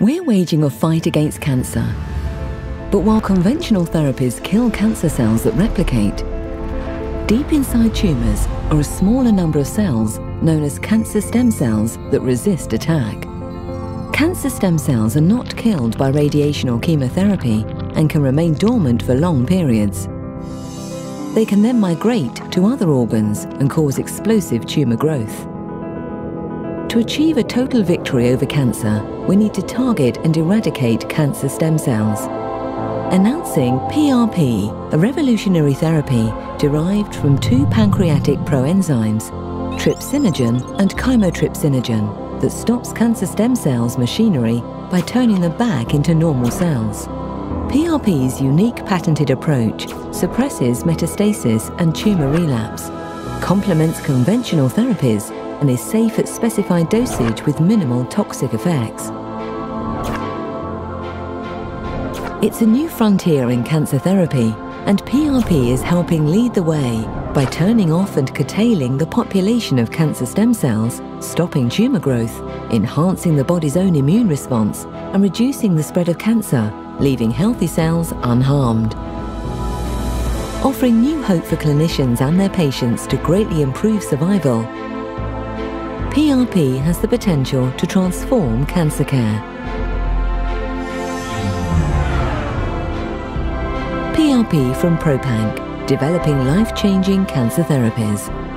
We're waging a fight against cancer. But while conventional therapies kill cancer cells that replicate, deep inside tumours are a smaller number of cells known as cancer stem cells that resist attack. Cancer stem cells are not killed by radiation or chemotherapy and can remain dormant for long periods. They can then migrate to other organs and cause explosive tumour growth. To achieve a total victory over cancer, we need to target and eradicate cancer stem cells. Announcing PRP, a revolutionary therapy derived from two pancreatic proenzymes, trypsinogen and chymotrypsinogen, that stops cancer stem cells machinery by turning them back into normal cells. PRP's unique patented approach suppresses metastasis and tumour relapse, complements conventional therapies and is safe at specified dosage with minimal toxic effects. It's a new frontier in cancer therapy, and PRP is helping lead the way by turning off and curtailing the population of cancer stem cells, stopping tumour growth, enhancing the body's own immune response, and reducing the spread of cancer, leaving healthy cells unharmed. Offering new hope for clinicians and their patients to greatly improve survival PRP has the potential to transform cancer care. PRP from Propanc, developing life-changing cancer therapies.